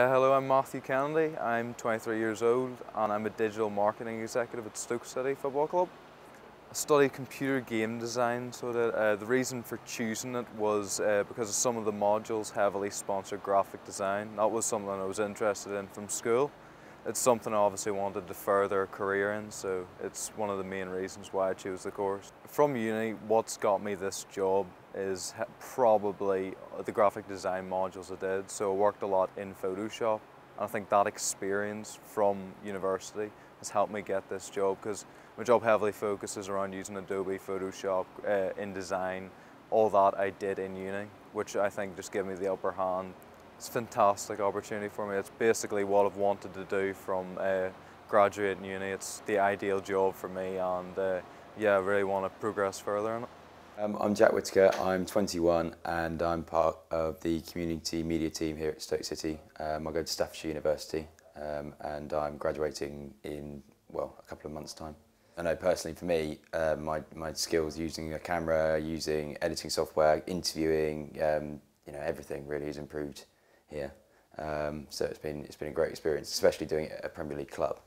Uh, hello, I'm Matthew Kennedy. I'm 23 years old and I'm a digital marketing executive at Stoke City Football Club. I studied computer game design, so that, uh, the reason for choosing it was uh, because some of the modules heavily sponsored graphic design. That was something I was interested in from school. It's something I obviously wanted to further a career in, so it's one of the main reasons why I chose the course. From uni, what's got me this job is probably the graphic design modules I did. So I worked a lot in Photoshop and I think that experience from university has helped me get this job because my job heavily focuses around using Adobe Photoshop uh, design. All that I did in uni, which I think just gave me the upper hand. It's a fantastic opportunity for me. It's basically what I've wanted to do from uh, graduating uni. It's the ideal job for me and uh, yeah, I really want to progress further in it. Um, I'm Jack Whitaker, I'm 21 and I'm part of the community media team here at Stoke City. Um, I go to Staffordshire University um, and I'm graduating in, well, a couple of months' time. I know personally for me, uh, my, my skills using a camera, using editing software, interviewing, um, you know, everything really has improved here. Um, so it's been, it's been a great experience, especially doing it at a Premier League club.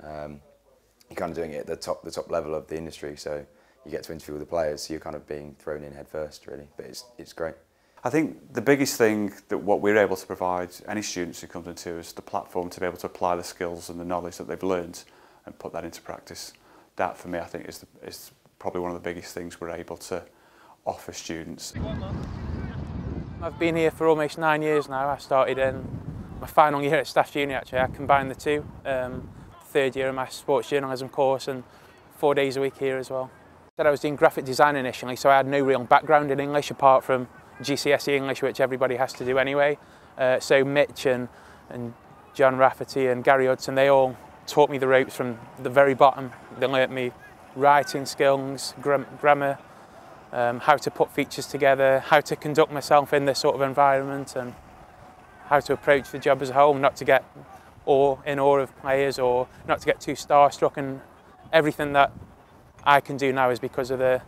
You're kind of doing it at the top, the top level of the industry, so you get to interview with the players, so you're kind of being thrown in head first, really. But it's, it's great. I think the biggest thing that what we're able to provide any students who come into is the platform to be able to apply the skills and the knowledge that they've learned and put that into practice. That for me I think is, the, is probably one of the biggest things we're able to offer students. I've been here for almost nine years now. I started in my final year at Staff Uni actually. I combined the two. Um, third year of my sports journalism course and four days a week here as well. I was doing graphic design initially, so I had no real background in English apart from GCSE English, which everybody has to do anyway. Uh, so Mitch and, and John Rafferty and Gary Hudson, they all taught me the ropes from the very bottom. They learnt me writing skills, gram grammar, um, how to put features together, how to conduct myself in this sort of environment and how to approach the job as a whole, not to get awe, in awe of players or not to get too starstruck and everything that I can do now is because of the,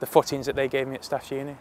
the footings that they gave me at Staffs Uni.